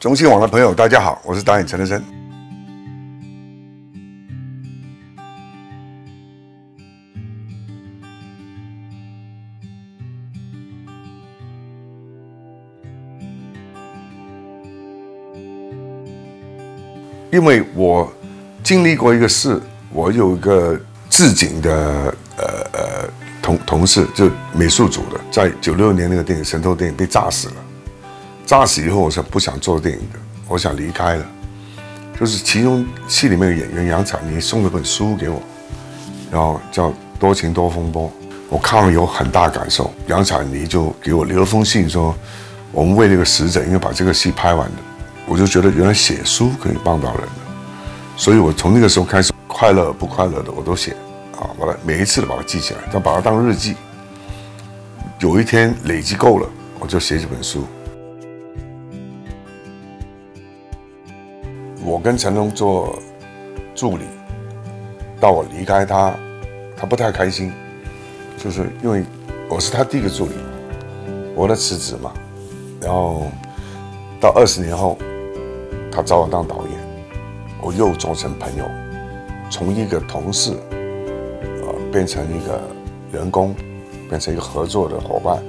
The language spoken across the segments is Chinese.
中信网的朋友，大家好，我是导演陈德生。因为我经历过一个事，我有一个置景的呃呃同同事，就美术组的，在九六年那个电影《神偷电影》被炸死了。炸死以后，我是不想做电影的，我想离开了。就是其中戏里面的演员杨采妮送了本书给我，然后叫《多情多风波》，我看了有很大感受。杨采妮就给我留了封信，说我们为了一个死者应该把这个戏拍完的。我就觉得原来写书可以帮到人的，所以我从那个时候开始，快乐不快乐的我都写，啊，把它每一次都把它记起来，再把它当日记。有一天累积够了，我就写这本书。我跟成龙做助理，到我离开他，他不太开心，就是因为我是他第一个助理，我的辞职嘛，然后到二十年后。他找我当导演，我又做成朋友，从一个同事，呃，变成一个员工，变成一个合作的伙伴。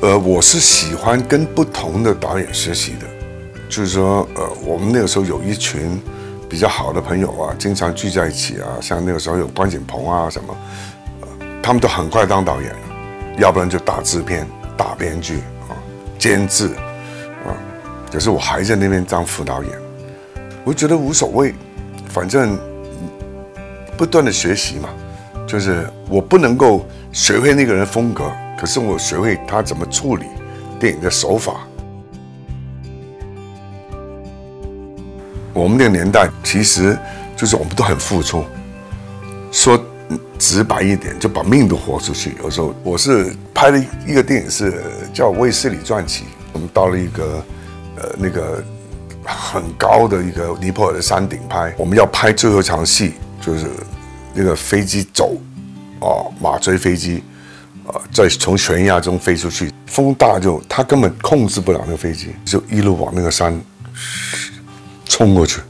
呃，我是喜欢跟不同的导演学习的，就是说，呃，我们那个时候有一群比较好的朋友啊，经常聚在一起啊，像那个时候有关锦鹏啊什么，他们都很快当导演了，要不然就大制片、大编剧啊、监制啊。可是我还在那边当副导演，我觉得无所谓，反正不断的学习嘛。就是我不能够学会那个人风格，可是我学会他怎么处理电影的手法。我们那个年代其实就是我们都很付出，说直白一点，就把命都豁出去。有时候我是拍了一个电影是叫《卫斯理传奇》，我们到了一个。呃，那个很高的一个尼泊尔的山顶拍，我们要拍最后一场戏，就是那个飞机走，哦，马追飞机，呃，在从悬崖中飞出去，风大就他根本控制不了那个飞机，就一路往那个山冲过去，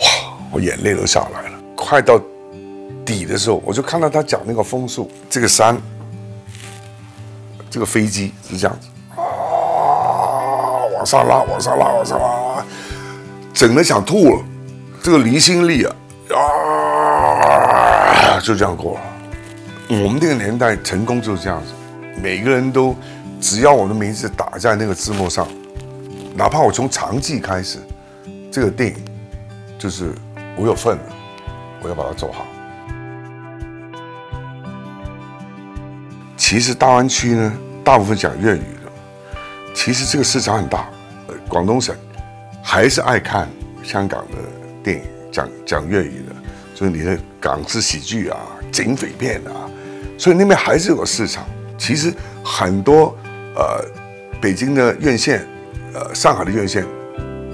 哇，我眼泪都下来了。快到底的时候，我就看到他讲那个风速，这个山，这个飞机是这样子。啊往上拉，往上拉，往上拉，整的想吐了。这个离心力啊，啊，就这样过了。我们那个年代成功就是这样子，每个人都只要我的名字打在那个字幕上，哪怕我从长记开始，这个电影就是我有份，我要把它做好。其实大湾区呢，大部分讲粤语的。其实这个市场很大，广东省还是爱看香港的电影，讲讲粤语的，就是你的港式喜剧啊、警匪片啊，所以那边还是有市场。其实很多呃北京的院线、呃上海的院线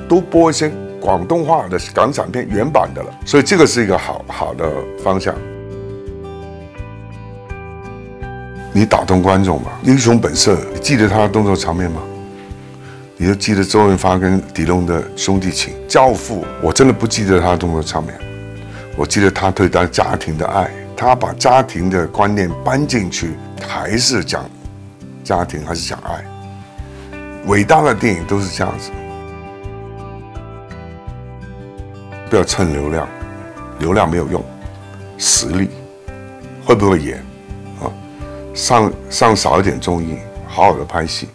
都播一些广东话的港产片原版的了，所以这个是一个好好的方向。你打动观众吧，英雄本色，你记得他的动作场面吗？你就记得周润发跟狄龙的兄弟情，教父，我真的不记得他的动作场面，我记得他对他家庭的爱，他把家庭的观念搬进去，还是讲家庭，还是讲爱。伟大的电影都是这样子，不要蹭流量，流量没有用，实力会不会演啊？上上少一点综艺，好好的拍戏。